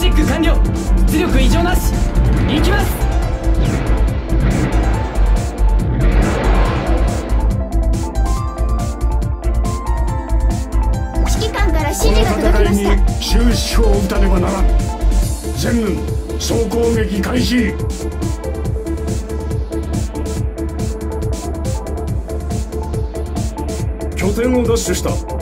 チェック完了。出力異常なし行きます指揮官から指示が届きました。に終止符を打た。ねばならん全軍総攻撃開始拠点を奪取した。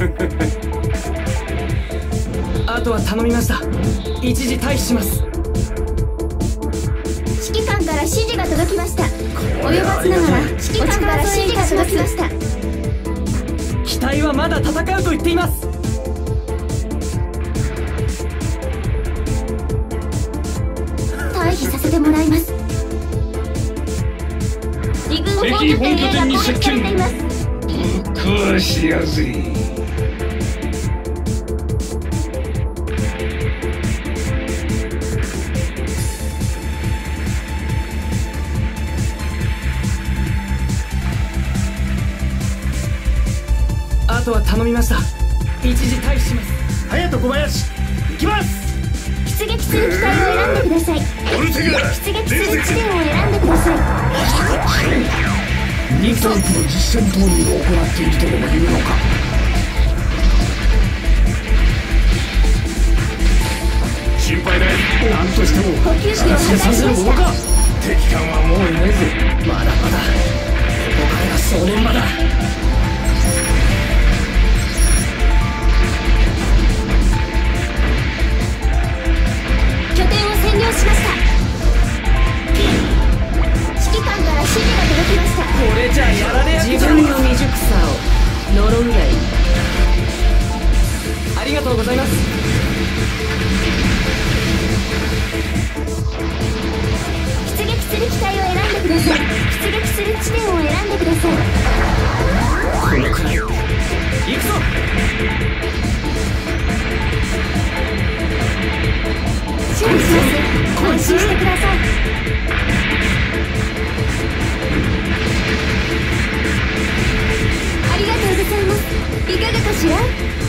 あとは頼みました。一時退避します。指揮官から指示が届きました。及ばずながら指揮官から指示が届きました。機体はまだ戦うと言っています。退避させてもらいます。離軍本拠点れています壊しやすいあとは頼みました。一時退避します。隼人小林行きます。出撃する機体を選んでください。オルテガ出撃する地点を選んでください。ニュータイプの実戦投入を行っているとでも言うのか。心配だ何としても補給機を破壊しました。敵艦はもういないぜ。まだまだ。ここからが正念場だま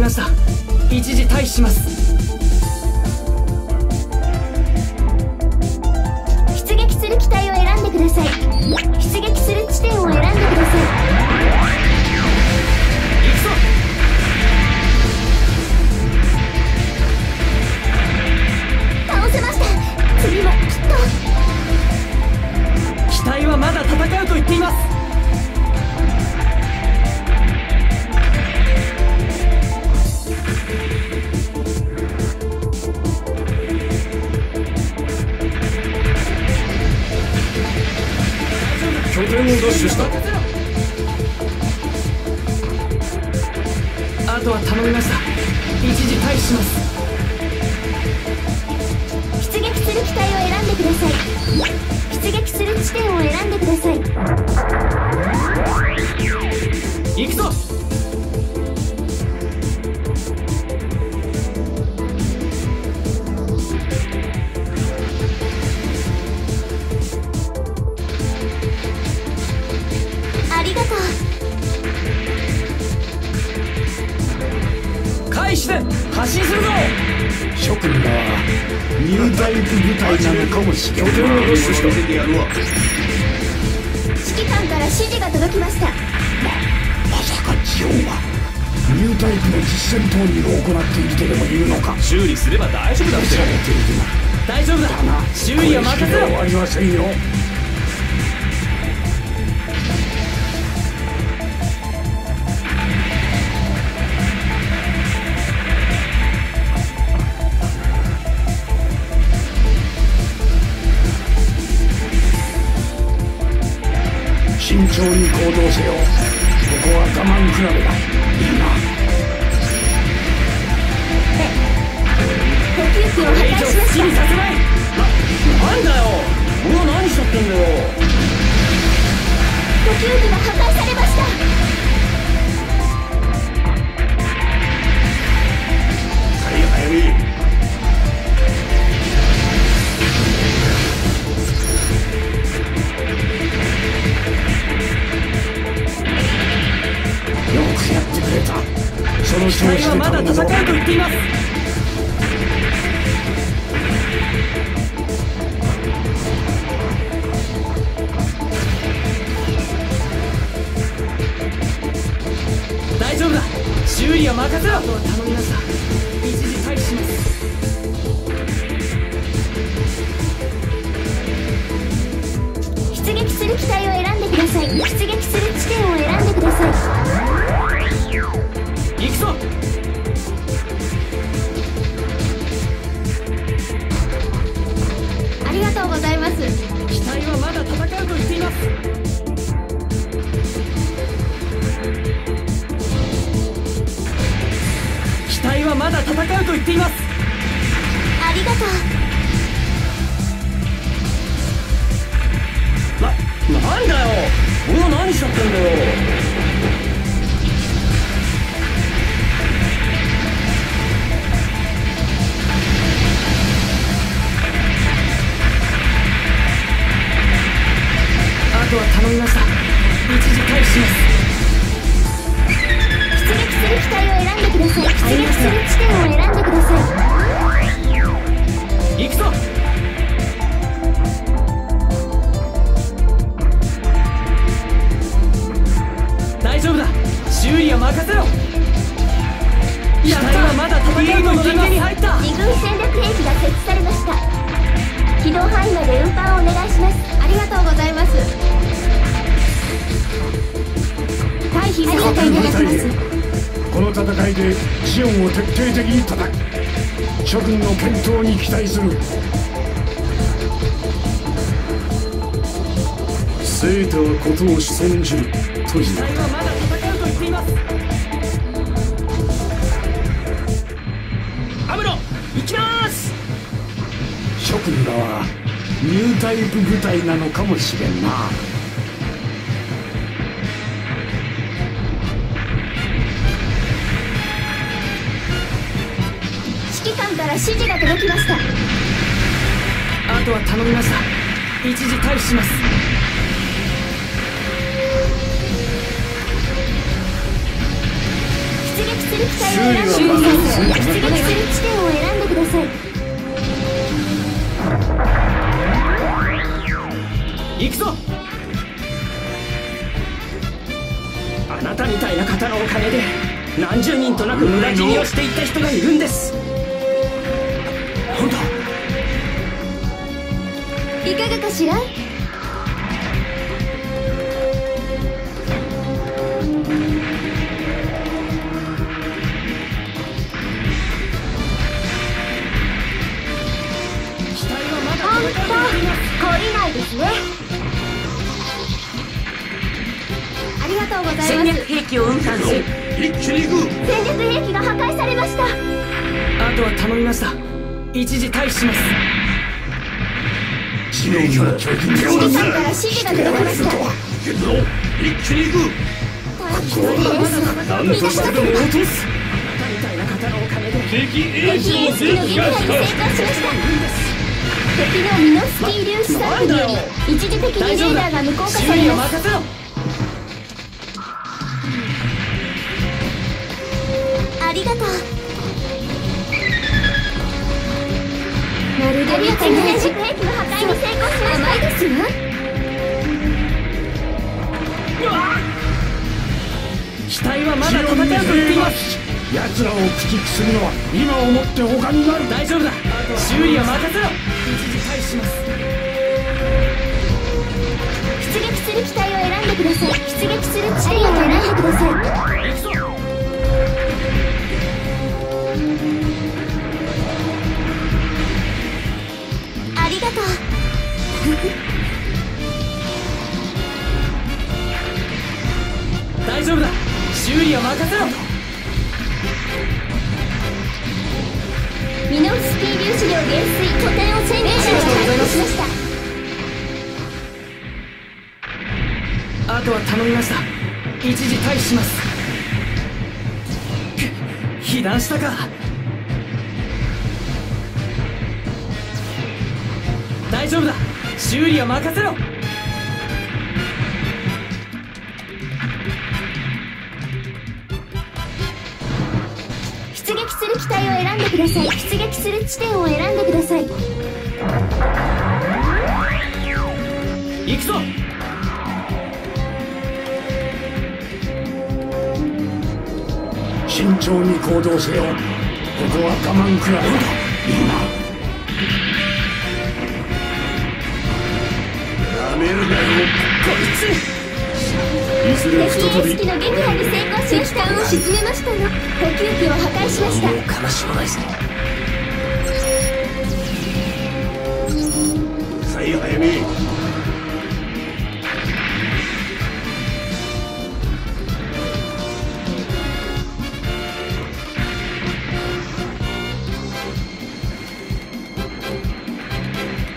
ました。一時退避します。諸君らはニュータイプ部隊なのかもしれない。拠点を奪取した指揮官から指示が届きました。まさかジオンはニュータイプの実戦投入を行っているとでも言うのか。修理すれば大丈夫だって。大丈夫だ。周囲は任せろ。終わりませんよせよ。ここは我慢比べだ。いいなを破壊しました。させない。なんだよ。俺は何しちゃってんだよ。呼吸器が破壊されましたの調子ではまだ戦うと言っています大丈夫だ。修理は任せろ。機体はまだ戦うと言っています。ありがとう。な、なんだよ。俺は何しちゃってんだよ。とは頼みました一時退避します。生徒はことを潜んじる。という機体はまだ戦うと言っています。アムロ行きます。諸君らはニュータイプ部隊なのかもしれんな。指揮官から指示が届きました。あとは頼みました。一時退避しますする機体を選んでください出撃する地点を選んでください行くぞ。あなたみたいな方のおかげで何十人となく無駄死にをしていった人がいるんですなんだいかがかしらいですね。ありがとうござい戦ます。略兵器を運搬し一気に行く戦略兵器が破壊されました。あとは頼みました。一時退避します。指揮官から指示が届きました行くぞ一気に行く大変ですなんとしてでも落とす敵エースの撃破に成功しました敵のミノスキー粒子散布により一時的にレーダーが無効化されます任ありがとう。まるで見てない兵器の破壊に成功しました甘いですわ機体はまだ戦う。と言っています奴らを駆逐するのは今をもって他になる大丈夫だ修理理は任せろ一時退します出撃する機体を選んでください出撃する地点を選んでください行くぞ。ありがとう大丈夫だ修理は任せろミノフスキー粒子量減衰拠点を占領しました。あとは頼みました。一時退避します。被弾したか。大丈夫だ。修理は任せろ。出撃する機体を選んでください。出撃する地点を選んでください。行くぞ。慎重に行動せよ。ここは我慢くらいだ今。やめるなよこいついずれの撃破に成功し石炭を沈めましたよ補給機を破壊しました悲しまないぞ。さい早め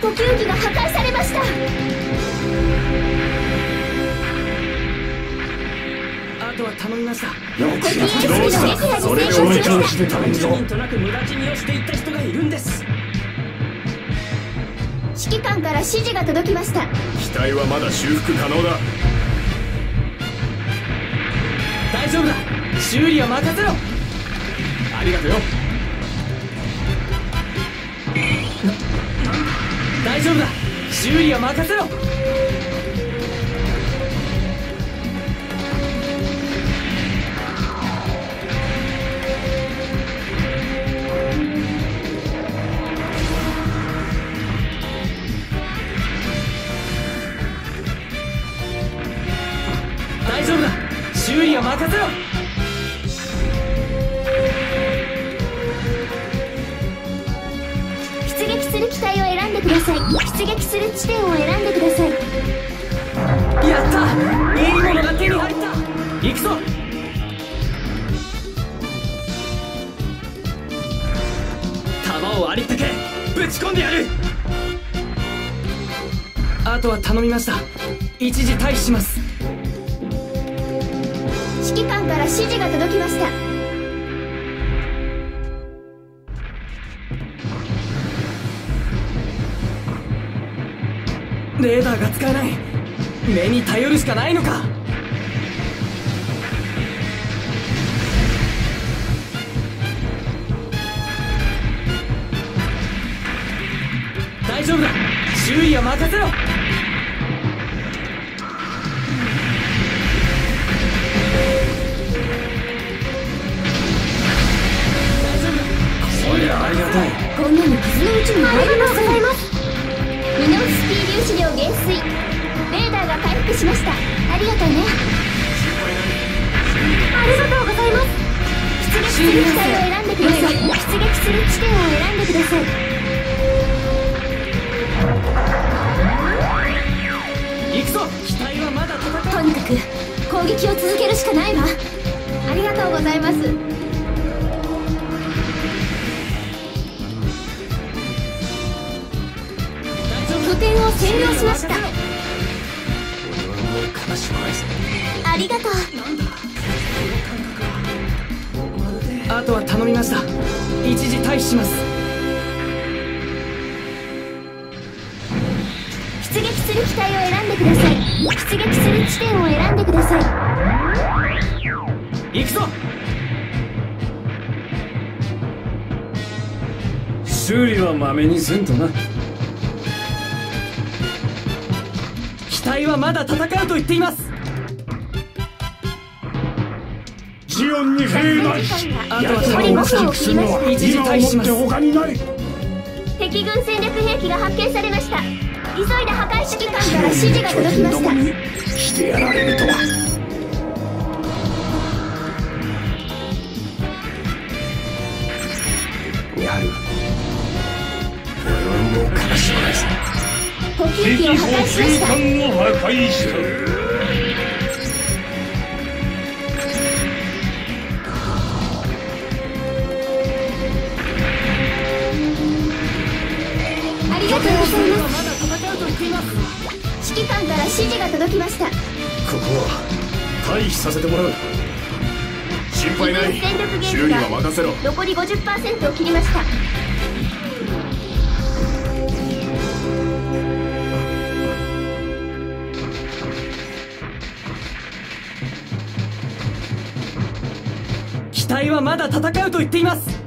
補給機が破壊されましたは頼みました。よくやってどうした？それで俺調子で頼むぞ。何となく無駄死にをしていった人がいるんです。指揮官から指示が届きました。機体はまだ修復可能だ。大丈夫だ。修理は任せろ。ありがとよ。大丈夫だ。修理は任せろやる。あとは頼みました。一時退避します。指揮官から指示が届きました。レーダーが使えない。目に頼るしかないのか大丈夫だ。は任せろ。大丈夫。だそりゃありがたいこんなの傷のうちに入りません。ミノフスキー粒子量減衰レーダーが回復しました。ありがとうね。ありがとうございます。出撃する機体を選んでください。出撃する地点を選んでくださいしかないわ。ありがとうございます。拠点を占領しました。ありがとう。あとは頼みました。一時退避します。出撃する機体を選んでください。出撃する地点を選んでください行くぞ。修理はまめにせんとな。機体はまだ戦うと言っています。ジオンに兵なしあとは残り5頼みました分を一時退避します他にない。敵敵軍戦略兵器が発見されました。急いで破壊指揮官から指示が届きました。にしてやられるとはやる俺は動かなしないぞ。補給機を破壊したを破壊した。ありがとうございます。指揮官から指示が届きました。ここは退避させてもらう心配ない。戦力ゲージ修理は任せろ。が残り50%を切りました。機体はまだ戦うと言っています。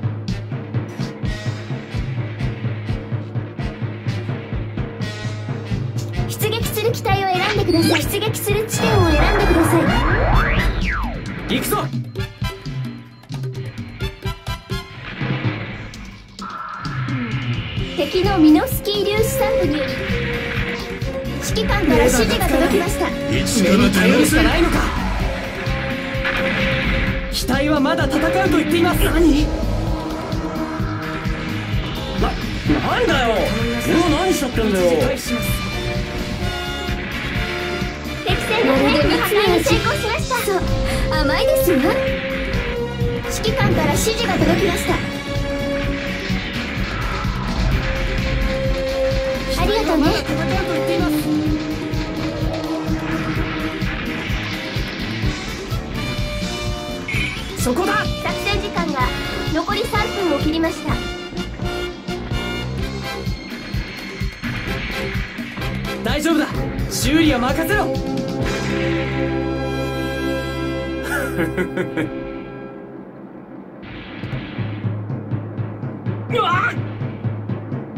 出撃する機体を選んでください。出撃する地点を選んでください。行くぞ敵のミノスキー粒子散布により指揮官から指示が届きました。頼るしかないのか機体はまだ戦うと言っています。何？なんだよ。俺は何しちゃってんだよ。の破壊に成功しました。そう。甘いですわ指揮官から指示が届きましたね。そこだ。作戦時間が残り3分を切りました。大丈夫だ。修理は任せろ。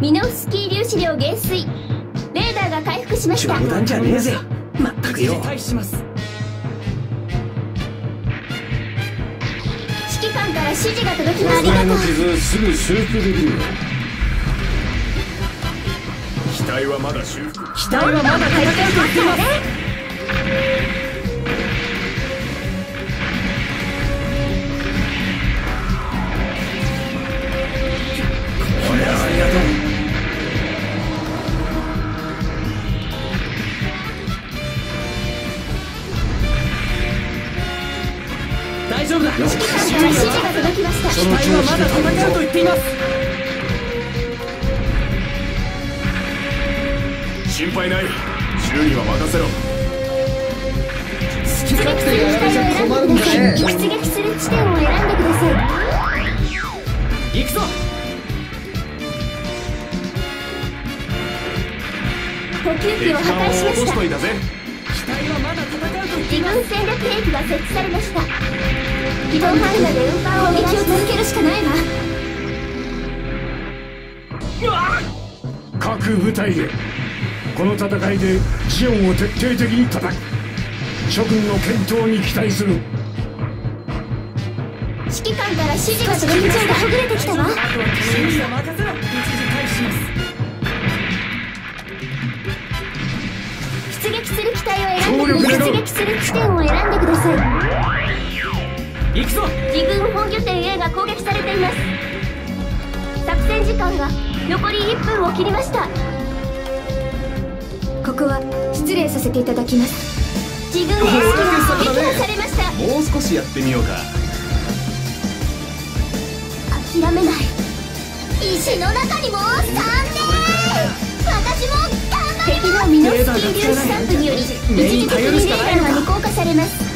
ミノフスキー粒子量減衰しました。冗談じゃねえぜ。まったくよ退避します。指揮官から指示が届きました。ありがとう傷すぐ修復できる機体はまだ修復機体はまだ戦ありがとう夫だ指揮官指示が届きました機体はまだ戦うと言っています心配ない修理は任せろ出撃する機体を選んでください出撃する地点を選んでください行くぞ補給機を破壊しました。機体はまだ戦うと言っています自軍戦略兵器が設置されました。機動ハンガーで運搬をお願いし続けるしかないわ。各部隊へこの戦いでジオンを徹底的に叩く諸君の健闘に期待する。指揮官から指示が届きましたほぐれてきたわ。あとは修理は任せろ一時退避します出撃する機体を選んでください出撃する地点を選んでください行くぞ。自軍本拠点 A が攻撃されています。作戦時間が残り1分を切りました。ここは失礼させていただきます。自軍 A が撃破されました。もう少しやってみようか。諦めない。石の中にも3年。私も頑張敵のミノフスキー粒子散布により一時的にレーダーが無効化されます